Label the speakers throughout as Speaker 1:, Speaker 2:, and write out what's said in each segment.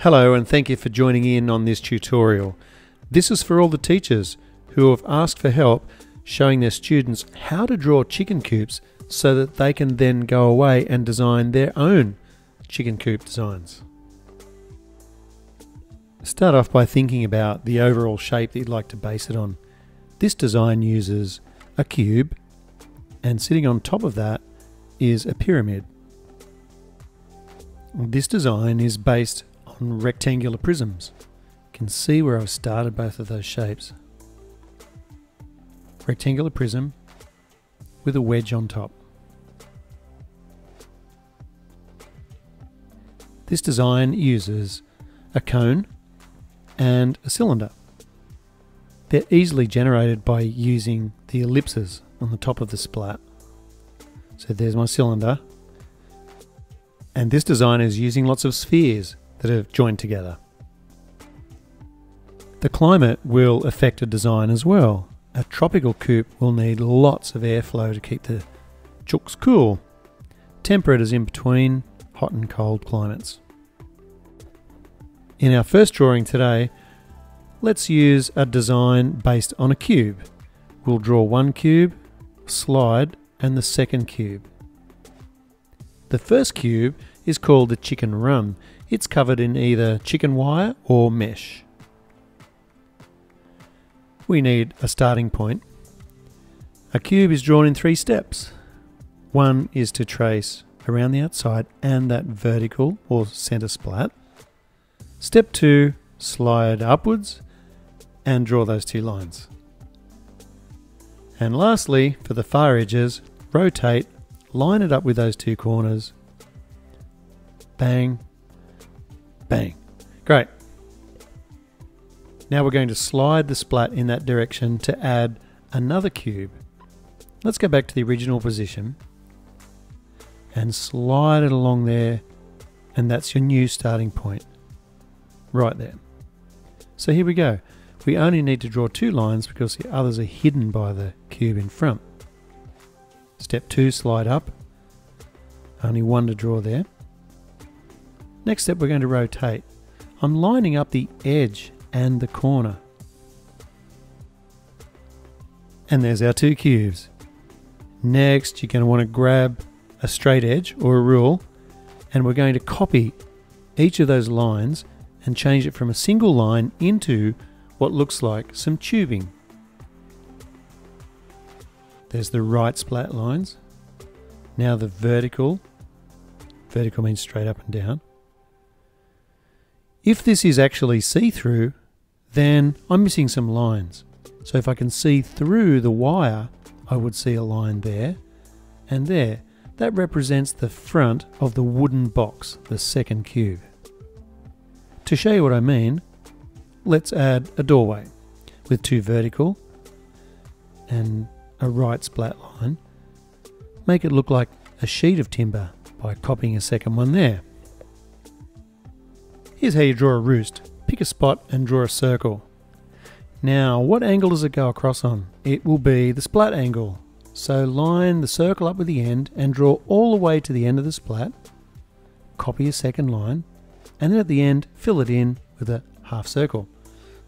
Speaker 1: Hello and thank you for joining in on this tutorial. This is for all the teachers who have asked for help showing their students how to draw chicken coops so that they can then go away and design their own chicken coop designs. Start off by thinking about the overall shape that you'd like to base it on. This design uses a cube and sitting on top of that is a pyramid. This design is based on rectangular prisms. You can see where I've started both of those shapes. Rectangular prism with a wedge on top. This design uses a cone and a cylinder. They're easily generated by using the ellipses on the top of the splat. So there's my cylinder. And this design is using lots of spheres that have joined together. The climate will affect a design as well. A tropical coop will need lots of airflow to keep the chooks cool. Temperate is in between hot and cold climates. In our first drawing today, let's use a design based on a cube. We'll draw one cube, slide, and the second cube. The first cube is called the chicken run. It's covered in either chicken wire or mesh. We need a starting point. A cube is drawn in three steps. One is to trace around the outside and that vertical or center splat. Step two, slide upwards and draw those two lines. And lastly, for the far edges, rotate, line it up with those two corners. Bang, bang. Great. Now we're going to slide the splat in that direction to add another cube. Let's go back to the original position and slide it along there and that's your new starting point right there. So here we go. We only need to draw two lines because the others are hidden by the cube in front. Step 2, slide up. Only one to draw there. Next step, we're going to rotate. I'm lining up the edge and the corner. And there's our two cubes. Next, you're going to want to grab a straight edge or a rule, and we're going to copy each of those lines and change it from a single line into what looks like some tubing. There's the right splat lines. Now the vertical. Vertical means straight up and down. If this is actually see-through, then I'm missing some lines. So if I can see through the wire, I would see a line there and there. That represents the front of the wooden box, the second cube. To show you what I mean, let's add a doorway with two vertical and a right splat line. Make it look like a sheet of timber by copying a second one there. Here's how you draw a roost. Pick a spot and draw a circle. Now, what angle does it go across on? It will be the splat angle. So line the circle up with the end and draw all the way to the end of the splat. Copy a second line and then at the end fill it in with a half circle.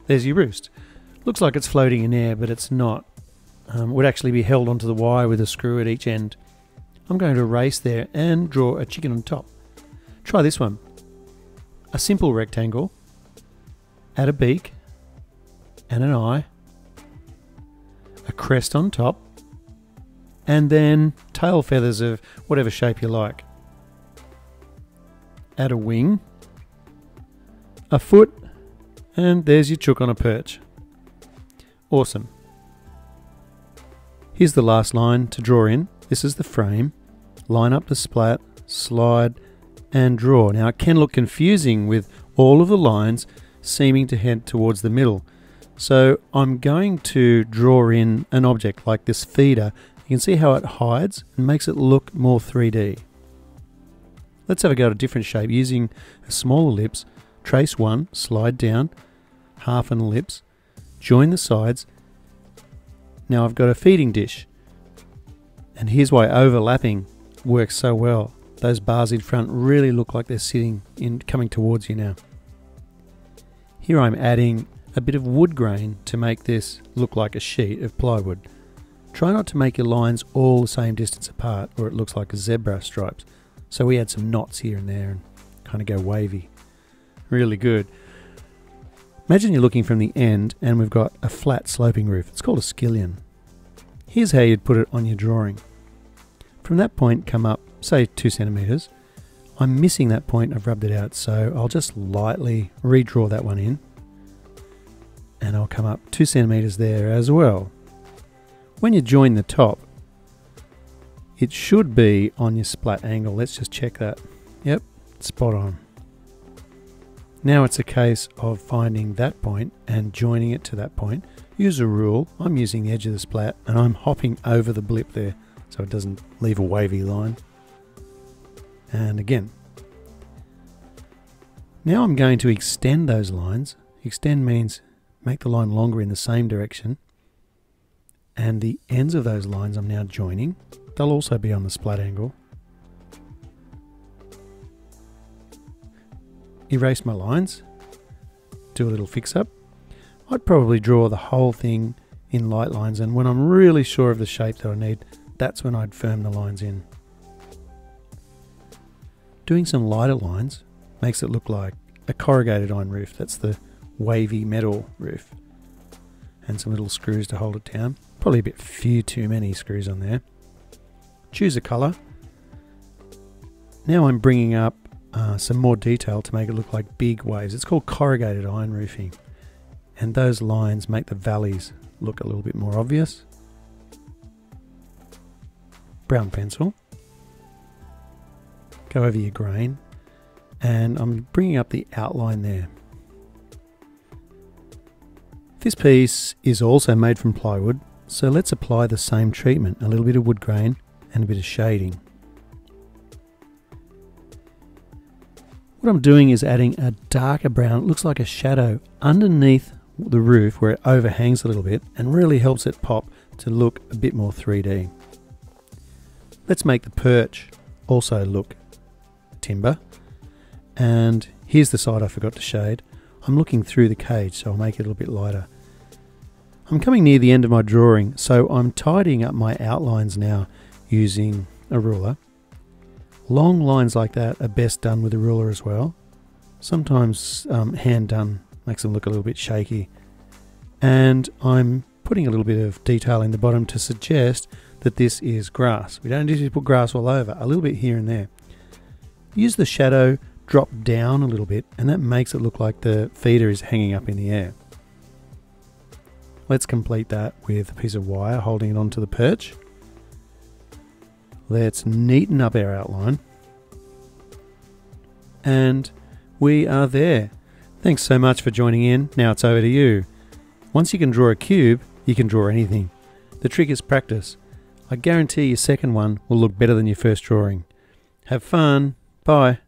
Speaker 1: There's your roost. Looks like it's floating in air, but it's not. Um, would actually be held onto the wire with a screw at each end. I'm going to erase there and draw a chicken on top. Try this one. A simple rectangle, add a beak and an eye, a crest on top, and then tail feathers of whatever shape you like. Add a wing, a foot, and there's your chook on a perch. Awesome. Here's the last line to draw in. This is the frame. Line up the splat, slide, and draw. Now it can look confusing with all of the lines seeming to head towards the middle. So I'm going to draw in an object like this feeder. You can see how it hides and makes it look more 3D. Let's have a go at a different shape using a small ellipse. Trace one, slide down, half an ellipse, join the sides. Now I've got a feeding dish. And here's why overlapping works so well. Those bars in front really look like they're sitting in coming towards you now. Here I'm adding a bit of wood grain to make this look like a sheet of plywood. Try not to make your lines all the same distance apart or it looks like a zebra stripes. So we add some knots here and there and kind of go wavy. Really good. Imagine you're looking from the end and we've got a flat sloping roof. It's called a skillion. Here's how you'd put it on your drawing. From that point come up, say two centimetres. I'm missing that point, I've rubbed it out, so I'll just lightly redraw that one in. And I'll come up two centimetres there as well. When you join the top, it should be on your splat angle. Let's just check that. Yep, spot on. Now it's a case of finding that point and joining it to that point. Use a rule. I'm using the edge of the splat and I'm hopping over the blip there so it doesn't leave a wavy line. And again. Now I'm going to extend those lines. Extend means make the line longer in the same direction. And the ends of those lines I'm now joining. They'll also be on the splat angle. erase my lines, do a little fix up. I'd probably draw the whole thing in light lines and when I'm really sure of the shape that I need, that's when I'd firm the lines in. Doing some lighter lines makes it look like a corrugated iron roof. That's the wavy metal roof. And some little screws to hold it down. Probably a bit few too many screws on there. Choose a colour. Now I'm bringing up uh, some more detail to make it look like big waves. It's called corrugated iron roofing. And those lines make the valleys look a little bit more obvious. Brown pencil. Go over your grain. And I'm bringing up the outline there. This piece is also made from plywood, so let's apply the same treatment, a little bit of wood grain and a bit of shading. What I'm doing is adding a darker brown, it looks like a shadow underneath the roof where it overhangs a little bit and really helps it pop to look a bit more 3D. Let's make the perch also look timber. And here's the side I forgot to shade. I'm looking through the cage so I'll make it a little bit lighter. I'm coming near the end of my drawing so I'm tidying up my outlines now using a ruler Long lines like that are best done with a ruler as well. Sometimes um, hand done makes them look a little bit shaky. And I'm putting a little bit of detail in the bottom to suggest that this is grass. We don't need to put grass all over, a little bit here and there. Use the shadow, drop down a little bit, and that makes it look like the feeder is hanging up in the air. Let's complete that with a piece of wire holding it onto the perch. Let's neaten up our outline. And we are there. Thanks so much for joining in. Now it's over to you. Once you can draw a cube, you can draw anything. The trick is practice. I guarantee your second one will look better than your first drawing. Have fun. Bye.